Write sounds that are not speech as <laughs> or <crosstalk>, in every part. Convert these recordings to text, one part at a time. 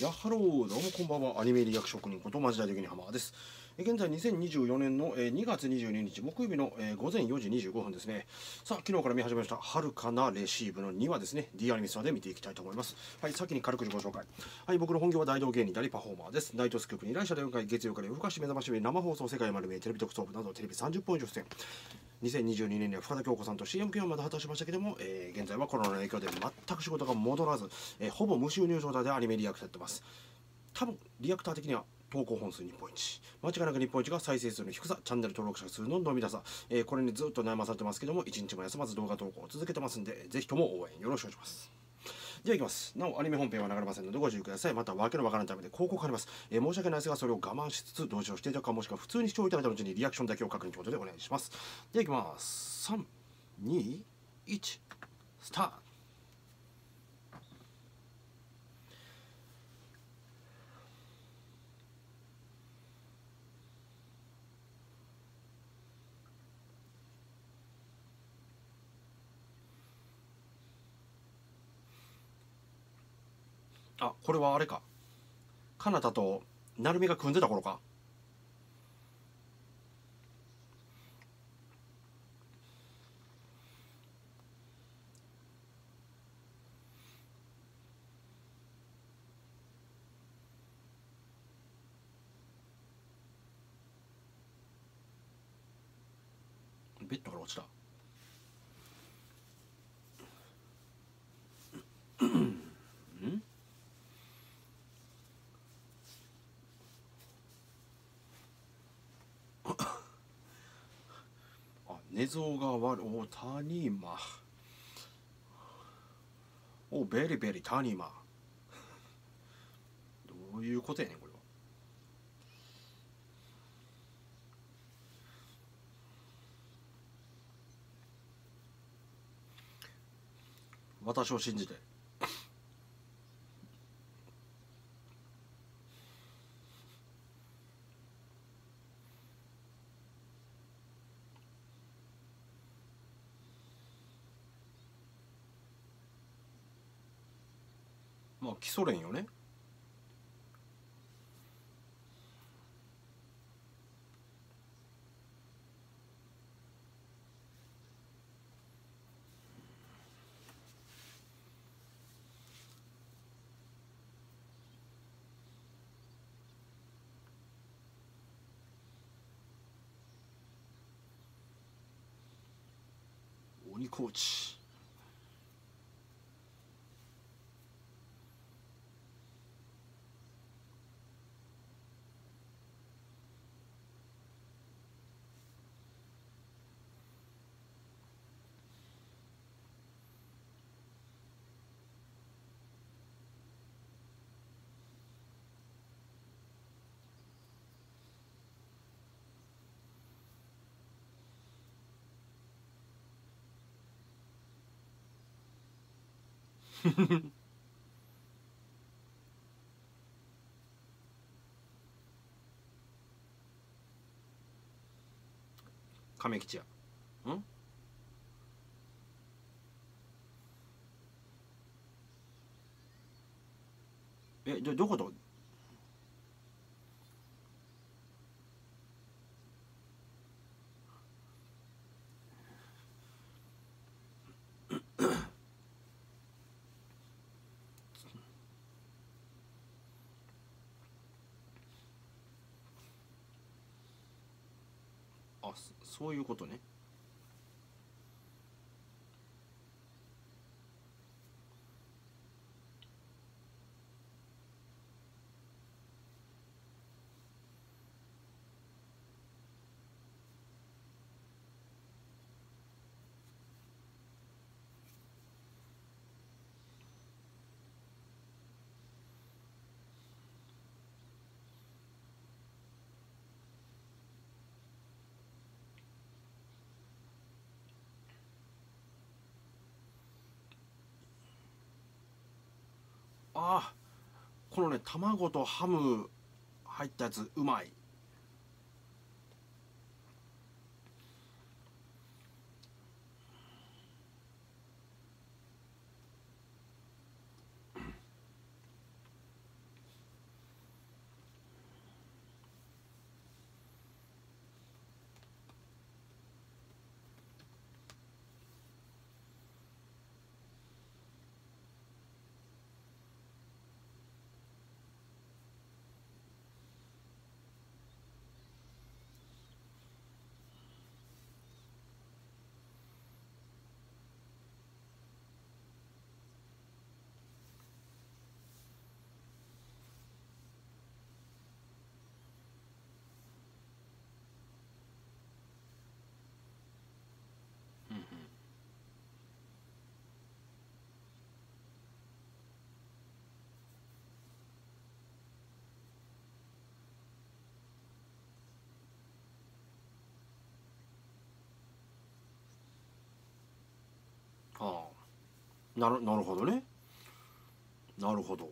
やハローどうもこんばんは。アニメリアク職人ことマジ大的に浜です。現在2024年の2月22日木曜日の午前4時25分ですね。さあ昨日から見始めました遥かなレシーブの2話ですね。D アニメスタで見ていきたいと思います。はい先に軽く自己紹介。はい僕の本業は大道芸人でありパフォーマーです。ナイトスクープに依頼者で4回月曜から夜更かし目覚まし目生放送世界丸見えテレビ特捜部などテレビ30本以上出演。2022年には深田恭子さんと CM 起用まで果たしましたけども、えー現在はコロナの影響で全く仕事が戻らず、えーほぼ無収入状態でアニメリアクターやってます。多分リアクター的には投稿本数日本一。間違いなく日本一が再生数の低さチャンネル登録者数の伸びなさ、えーこれにずっと悩まされてますけども一日も休まず動画投稿を続けてますんでぜひとも応援よろしくお願いします。ではいきます。なおアニメ本編は流れませんのでご注意ください。また訳のわからないためで広告あります、えー申し訳ないですがそれを我慢しつつ同時をしていたかもしくは普通に視聴いただいた後にリアクションだけを確認ということでお願いします。ではいきます。321スタート。あこれはあれか。かなたと成美が組んでた頃かベッドから落ちたあ寝相が悪いお谷間。おベリベリ谷間。<laughs> どういうことやねんこれは。私を信じて。まあ基礎練よね。鬼コーチ。<laughs> 亀吉や。ん？えどどこと？あそそういうことね。このね卵とハム入ったやつうまい。なるなるほどね。なるほど。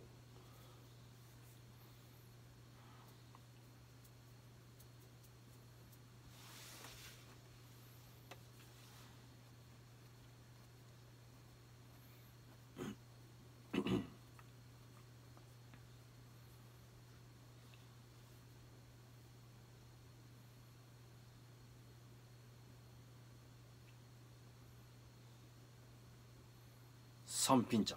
三品茶。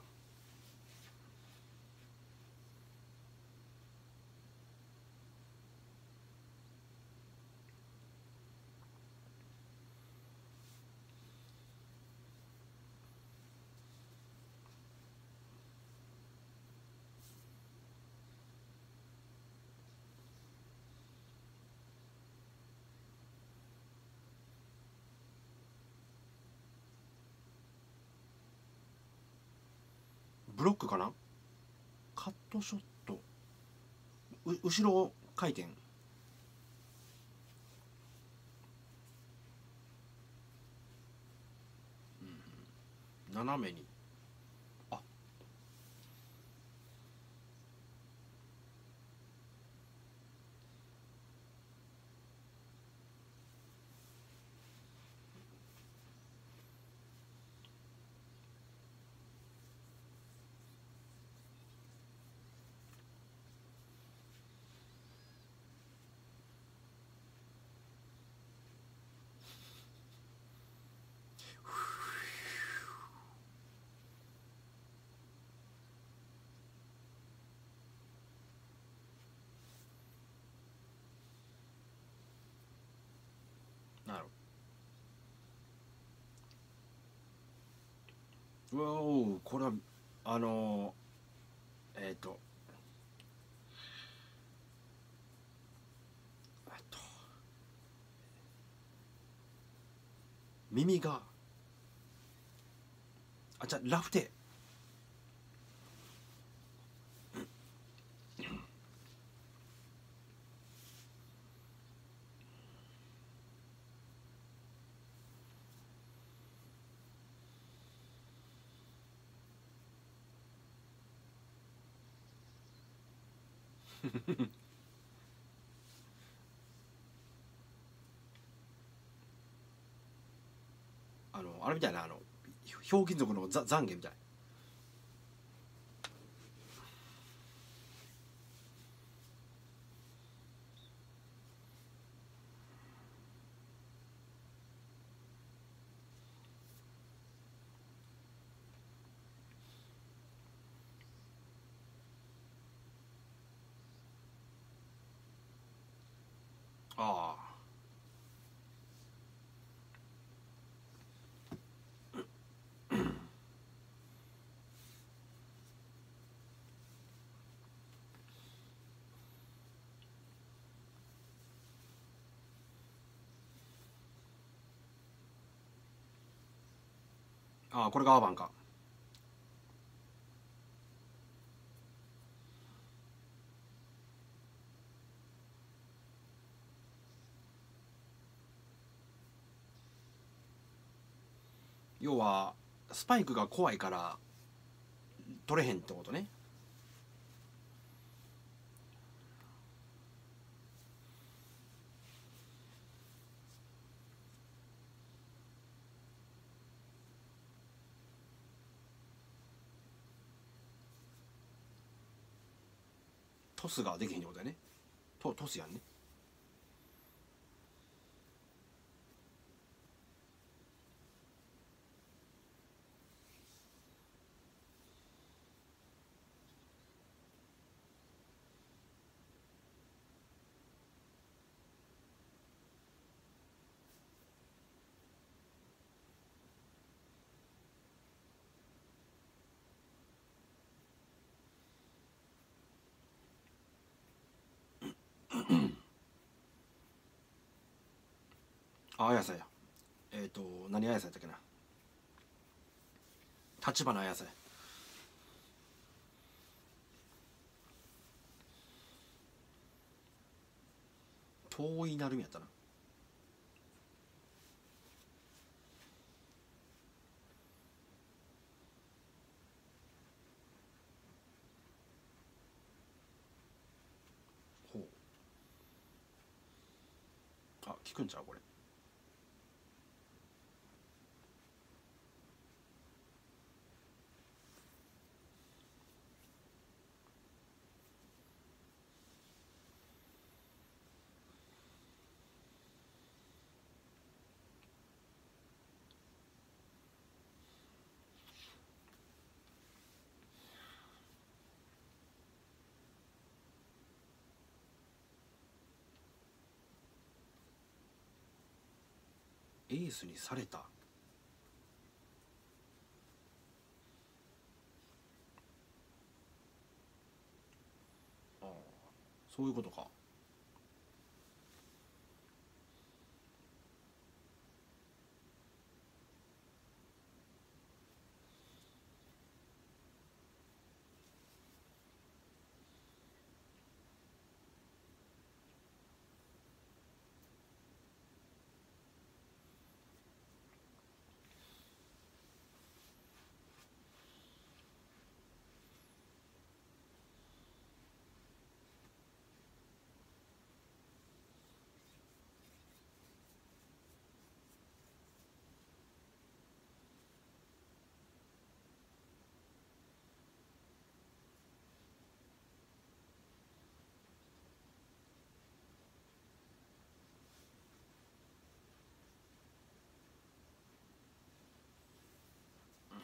ブロックかな？カットショット。う後ろ回転。斜めにあなるわおこれはあのー、えっ、ー、と耳があじゃあラフテー。<laughs> あのあれみたいなあのひょうきん族のざ懺悔みたい。なああ。ああこれがアーバンか。はスパイクが怖いから取れへんってことね。トスができへんってことやね。トトスやんね。あやさや。えっ、ー、と何綾瀬やったっけな。立花綾瀬。遠いなるみやったな。ほう。あ聞くんちゃうこれ。エースにされた。ああそういうことか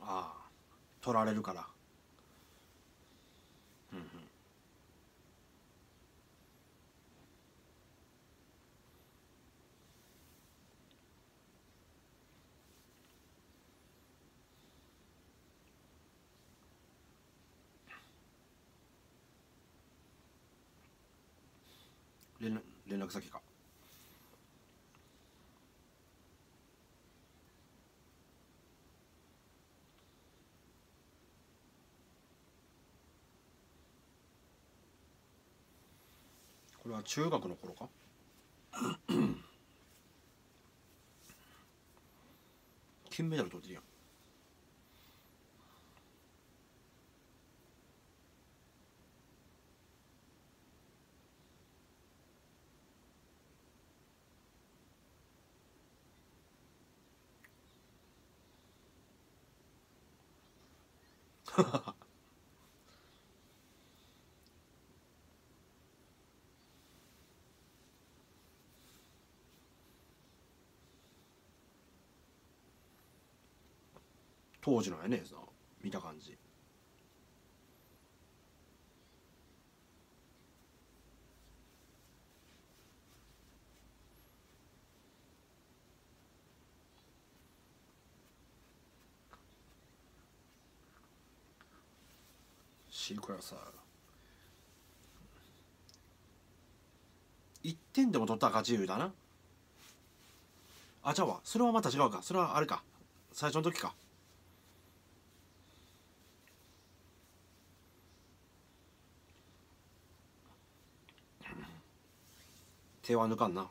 ああ取られるから。うんうん。連連絡先か。中学の頃か？<laughs> 金メダル取ってるやん当時のやねさ見た感じ。シークラさ1点でも取ったら勝ち言うだな。あじゃあわ。それはまた違うか。それはあれか。最初の時か。手は抜かんな。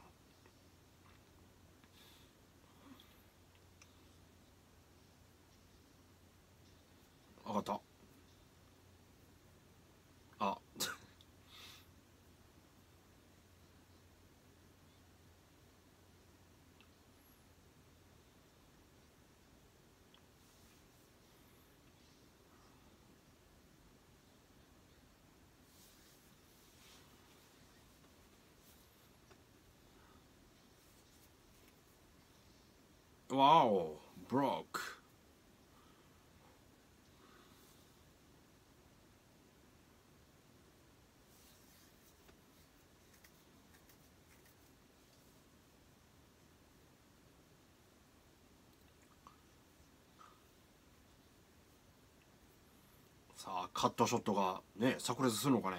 分かったあわおブロックさあカットショットがね炸裂するのかね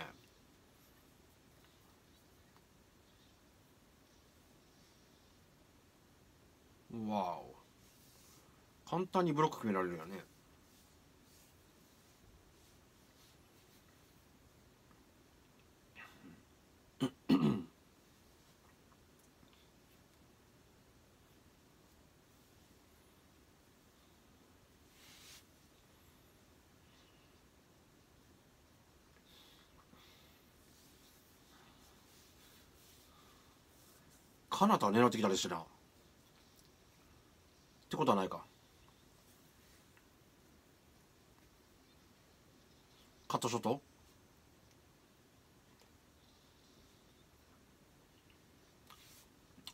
簡単にブロック決められるよね。かなた狙ってきたりしてな。ってことはないか。カットショット？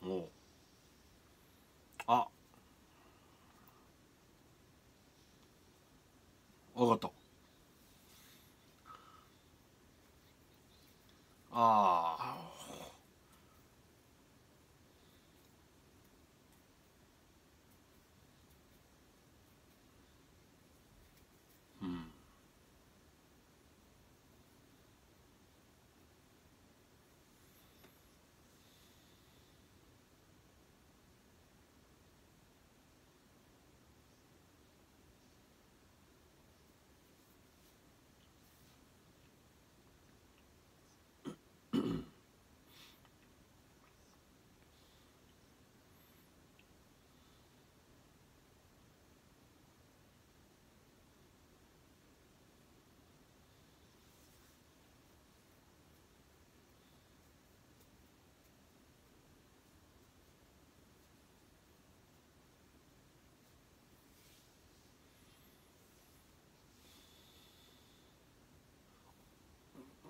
おあ。分かった。ああうん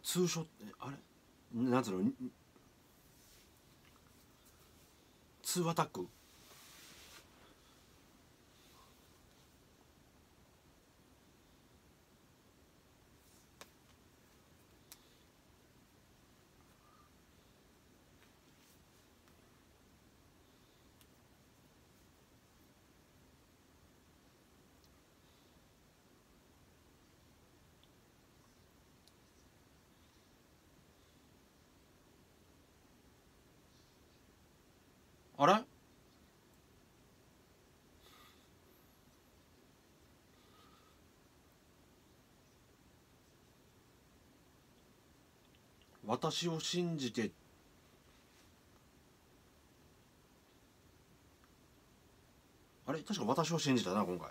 ツーショットあれ？なんつうの？通話タック？あれ？私を信じて。あれ？確か私を信じたな今回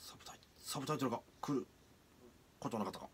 サブタイサブタイトルが来ることなかったか。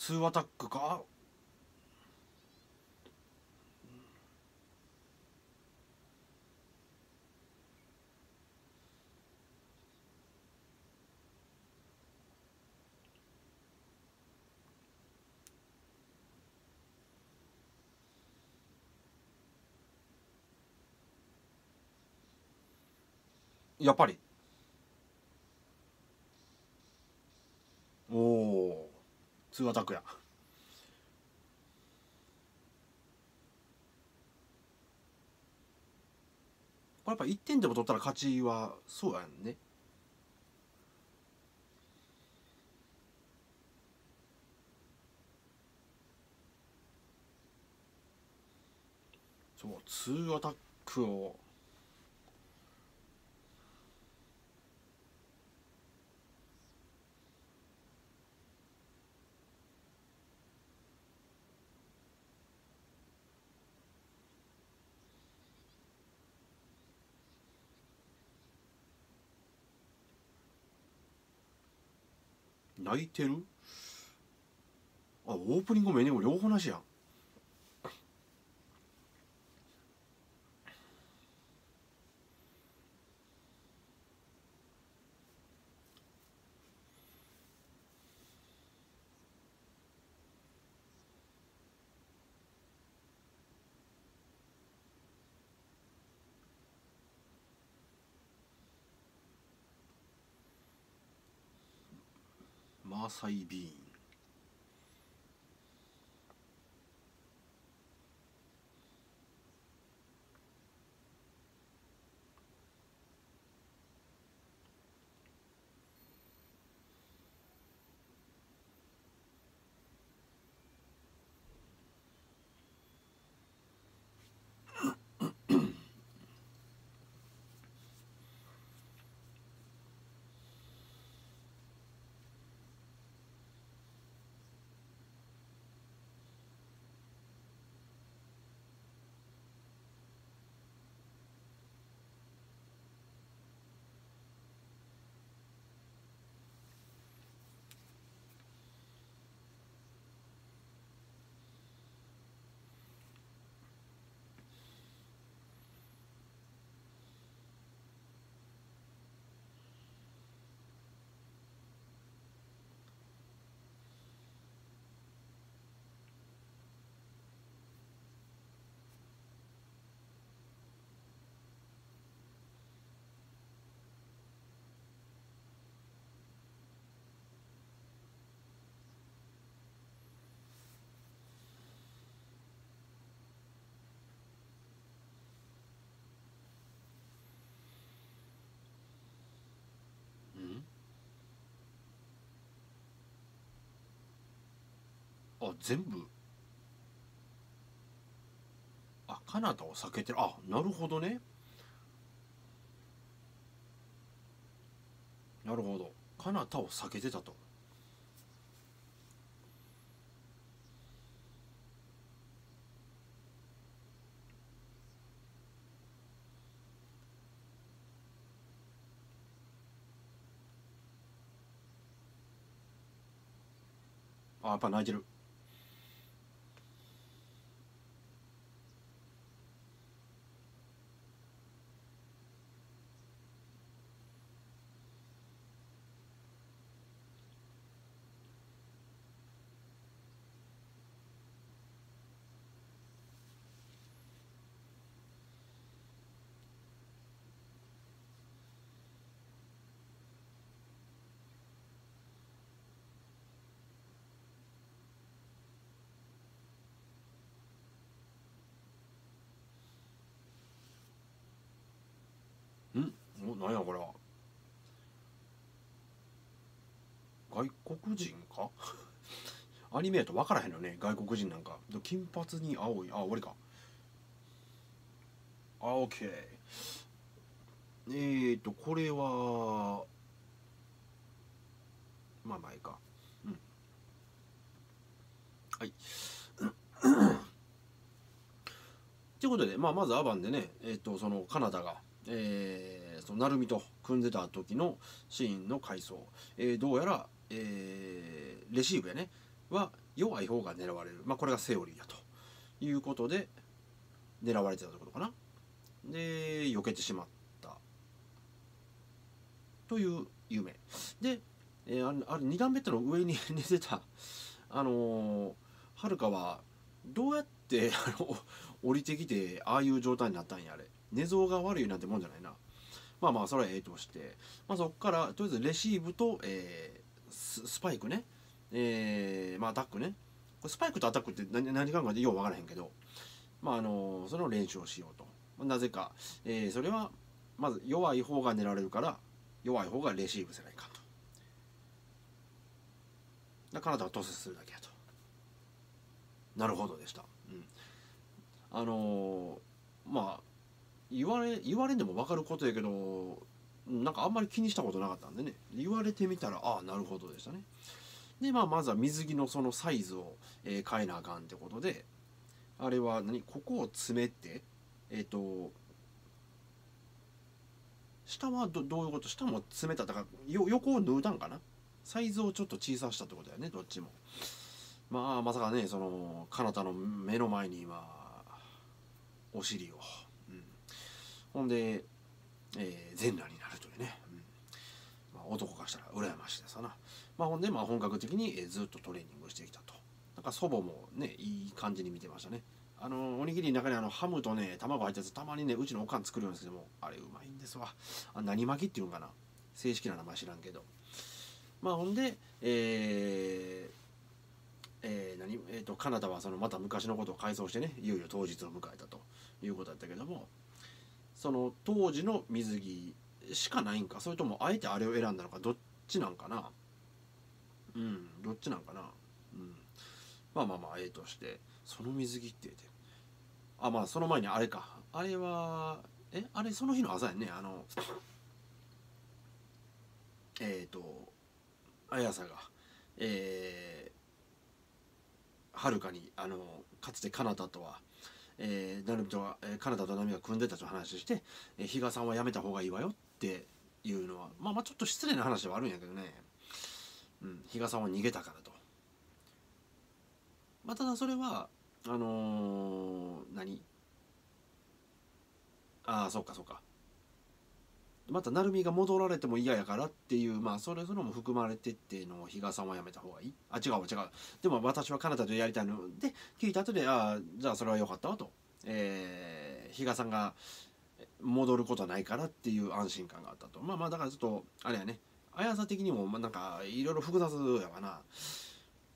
ツーアタックか？やっぱりおおツーアタックや。これやっぱ1点でも取ったら勝ちはそうやんね。そうツーアタックを泣いてる？あオープニングもエンディングも両方なしやん。サイビーン。あ全部。あカナダを避けてる。あなるほどね。なるほど。カナダを避けてたと。あやっぱ泣いてるんおなんやこれは。外国人か？<laughs> アニメやと分からへんのね。外国人なんか。金髪に青い。あ俺か。あオッケーえーとこれはまあまあいいか。うん。はい。<coughs> ということで、まあ、まずアバンでね、えー、とそのカナダが、えー、その成海と組んでた時のシーンの回想、えーどうやら、えーレシーブやね。は弱い方が狙われる、まあ、これがセオリーだと。いうことで狙われてたところかな。で避けてしまった。という夢。で、えーあれあれ2段ベッドの上に <laughs> 寝てた。あのーはるかはどうやってあの降りてきてああいう状態になったんやあれ。寝相が悪いなんてもんじゃないな。まあまあそれはええとして、まあ、そこからとりあえずレシーブと、えースパイクね。えーまあアタックね。これスパイクとアタックって何何考えてよう分からへんけど。まああのその練習をしようと。なぜか、えーそれはまず弱い方が狙われるから弱い方がレシーブせないかと。だから体はトスするだけやと。なるほどでした、うん、あのーまあ言われ言われんでも分かることやけどなんかあんまり気にしたことなかったんでね。言われてみたらああなるほどでしたね。でまあまずは水着のそのサイズを、えー変えなあかんってことであれは何？ここを詰めてえっ、と下はどどういうこと？下も詰めただからよ横を縫うたんかな？サイズをちょっと小さしたってことだよねどっちも。まあまさかねその彼方の目の前に今お尻を、ほんで、えー、全裸になるというね、うん。まあ、男からしたら羨ましいですわな、まあ、ほんでまあ本格的にずっとトレーニングしてきたと。なんか祖母もねいい感じに見てましたね。あのおにぎりの中にあのハムとね卵入ったやつたまにねうちのおかん作るんですけどもあれうまいんですわ。あ何巻きっていうんかな。正式な名前知らんけど。まあほんでえーえー、何えーと、カナダはそのまた昔のことを改装してねいよいよ当日を迎えたということだったけども。その当時の水着しかないんか？それともあえてあれを選んだのか？どっちなんかな？うんどっちなんかな？うん。まあまあまあええとして。その水着って言って。あまあその前にあれか。あれはえ？あれその日の朝やね。あの <coughs> えっ、ー、と綾さがえー、はるかにあのかつてカナダとはえー、ナルミとは、えー、カナダと波が組んでたと話して、えー、比嘉さんはやめた方がいいわよっていうのはまあまあちょっと失礼な話ではあるんやけどね、うん、比嘉さんは逃げたからと。まあ、ただそれはあのー、何？ああそうかそうか。また成海が戻られても嫌やからっていうまあそれぞれも含まれてっていうのを比嘉さんはやめた方がいい？あ違う違う。でも私はカナダとやりたいので聞いた後でああじゃあそれはよかったわと、えー、比嘉さんが戻ることないからっていう安心感があったと。まあまあだからちょっとあれやね。綾さ的にもなんかいろいろ複雑やわな。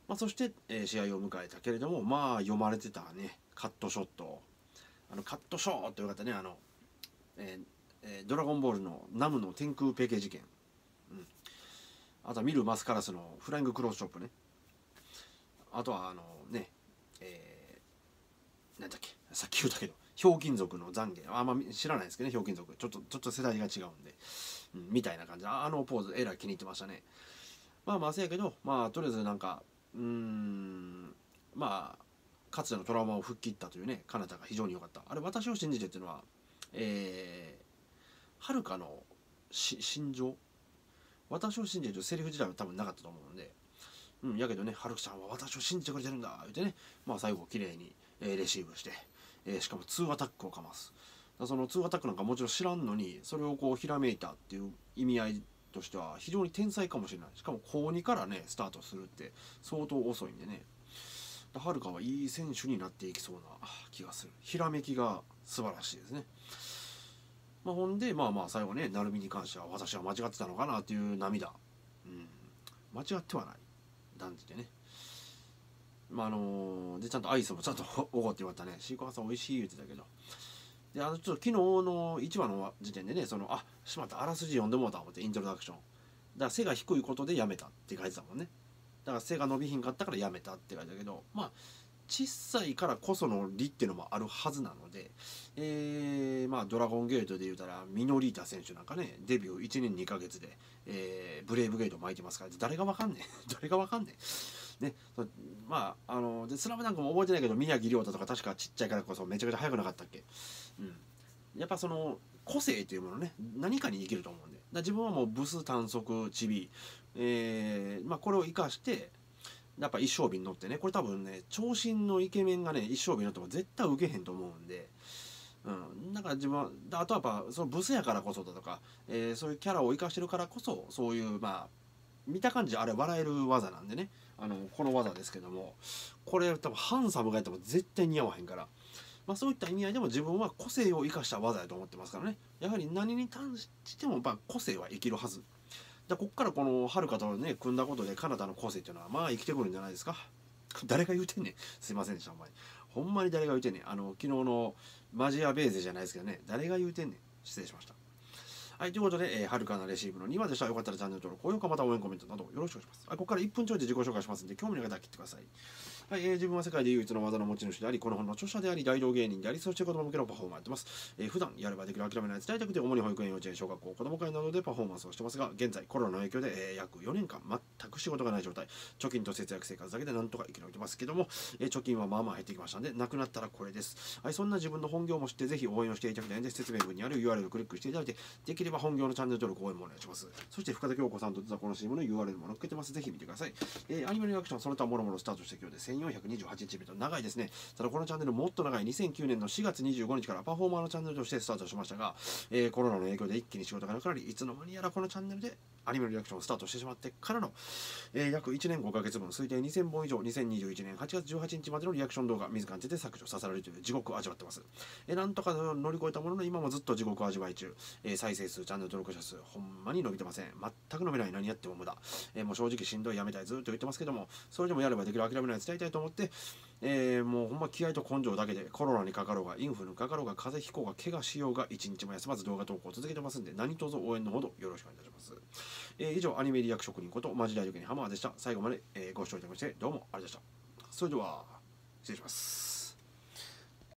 まあ、そして、えー、試合を迎えたけれどもまあ読まれてたね。カットショット。あのカットショーという方ね。あの、えーえ、ドラゴンボールのナムの天空ペケ事件、うん、あとはミル・マスカラスのフライングクロスショップね。あとはあのねえー、なんだっけさっき言ったけどひょうきん族の懺悔。あんま知らないですけどねひょうきん族。ちょっとちょっと世代が違うんで、うん、みたいな感じ。あのポーズえらい気に入ってましたね。まあまあせやけどまあとりあえずなんかうんまあかつてのトラウマを吹っ切ったというねカナダが非常に良かった。あれ私を信じてっていうのはえー、はるかの心情？私を信じるセリフ自体は多分なかったと思うんでうんやけどねはるかちゃんは私を信じてくれてるんだ言ってねまあ最後綺麗に、えー、レシーブして、えー、しかも2アタックをかます。その2アタックなんかもちろん知らんのにそれをこうひらめいたっていう意味合いとしては非常に天才かもしれない。しかも高2からねスタートするって相当遅いんでね。はるかはいい選手になっていきそうな気がする。ひらめきが素晴らしいですね。まあ、ほんでまあまあ最後ね成海に関しては私は間違ってたのかなっていう涙。うん。間違ってはない。断じてね。まああのー、でちゃんとアイスもちゃんと <laughs> おごって言われたね。シークワーサー美味しい言ってたけど。であのちょっと昨日の1話の時点でねそのあしまった。あらすじ読んでもうた思ってイントロダクション。だから背が低いことでやめたって書いてたもんね。だから背が伸びひんかったからやめたって書いてたけどまあ小さいからこその利っていうのもあるはずなので、えー、まあドラゴンゲートで言うたらミノリータ選手なんかねデビュー1年2ヶ月で、えー、ブレイブゲート巻いてますから誰がわかんねえ <laughs> 誰がわかんねえねまああのでスラムダンクも覚えてないけど宮城亮太とか確かちっちゃいからこそめちゃくちゃ速くなかったっけ。うん。やっぱその個性というものね何かに生きると思うんで。自分はもうブス短足チビ、えーまあ、これを生かしてやっぱ一升瓶乗ってね。これ多分ね長身のイケメンがね一升瓶乗っても絶対受けへんと思うんで。うん、だから自分はあとはやっぱそのブスやからこそだとか、えー、そういうキャラを生かしてるからこそそういうまあ見た感じあれ笑える技なんでね。あのこの技ですけども。これ多分ハンサムがやっても絶対似合わへんから。まあ、そういった意味合いでも自分は個性を生かした技やと思ってますからね。やはり何に関してもまあ個性は生きるはず。でこっからこのはるかとね組んだことでカナダの個性っていうのはまあ生きてくるんじゃないですか？<laughs> 誰が言うてんねん。すいませんでしたほんまに。ほんまに誰が言うてんねん。あの昨日のマジアベーゼじゃないですけどね。誰が言うてんねん。失礼しました。はい、ということで、えー、はるかなレシーブの2話でした。よかったらチャンネル登録、高評価、また応援コメントなどよろしくお願いします。はい、ここから1分ちょいで自己紹介しますんで、興味のある方は切ってください。はい、えー、自分は世界で唯一の技の持ち主であり、この本の著者であり、大道芸人であり、そして子供向けのパフォーマーやってます。えー、普段やればできる諦めない伝えたくて、主に保育園、幼稚園、小学校、子供会などでパフォーマンスをしてますが、現在コロナの影響で、えー、約4年間全く仕事がない状態、貯金と節約生活だけでなんとか生き延びてますけども、えー、貯金はまあまあ減ってきましたんで、なくなったらこれです。はい、そんな自分の本業も知って、ぜひ応援をしていただきたいので、説明文にある URL をクリックしていただいて、できれば本業のチャンネル登録応援もお願いします。そして深田恭子さんとザコの CM の URL も載っけてます。ぜひ見てください、えー、アニメのリアクションその他もろもろスタートして今日で専用1428日目と長いですね。ただこのチャンネルもっと長い。2009年の4月25日からパフォーマーのチャンネルとしてスタートしましたが、えー、コロナの影響で一気に仕事がなくなりいつの間にやらこのチャンネルでアニメのリアクションをスタートしてしまってからの、えー、約1年5ヶ月分推定2000本以上2021年8月18日までのリアクション動画自ら手で削除させられるという地獄を味わってます、えー、なんとか乗り越えたものの今もずっと地獄を味わい中、えー、再生数チャンネル登録者数ほんまに伸びてません。全く伸びない何やっても無駄、え、もう正直しんどいやめたいずっと言ってますけどもそれでもやればできる諦めない伝えたいと思って、えー、もうほんま気合と根性だけでコロナにかかろうがインフルにかかろうが風邪ひこうが怪我しようが一日も休まず動画投稿を続けてますんで何卒応援のほどよろしくお願いいたします。えー、以上アニメリアク職人ことマジ大学にハマーでした。最後まで、えー、ご視聴いただきましてどうもありがとうございました。それでは失礼します。